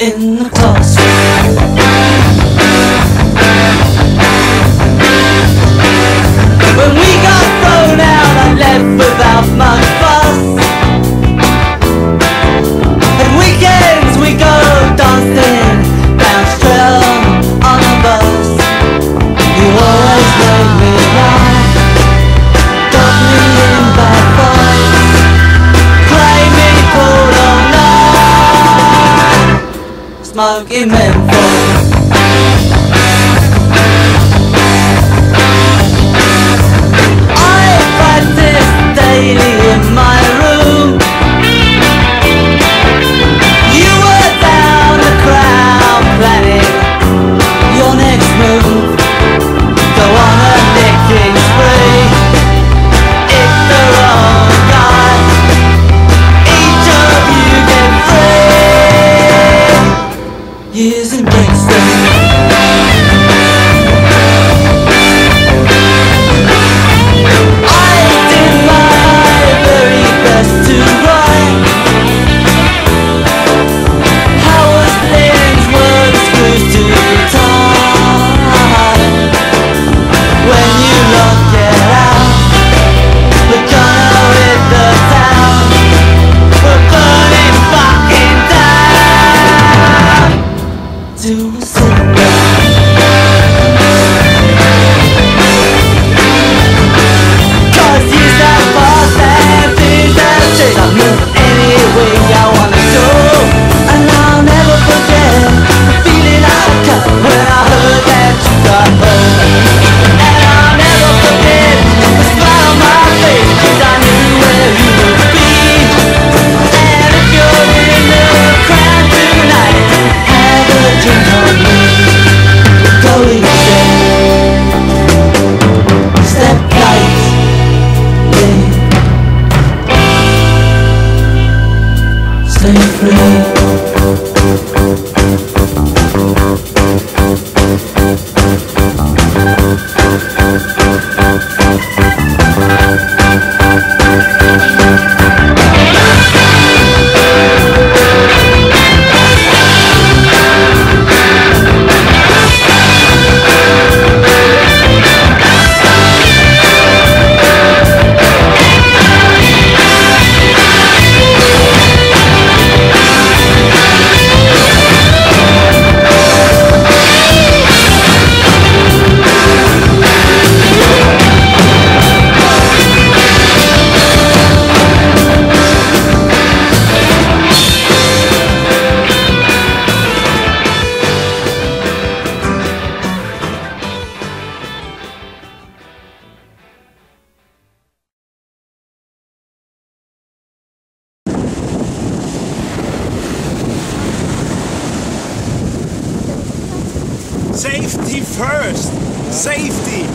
in the classroom. smoking men stay free Safety first! Safety!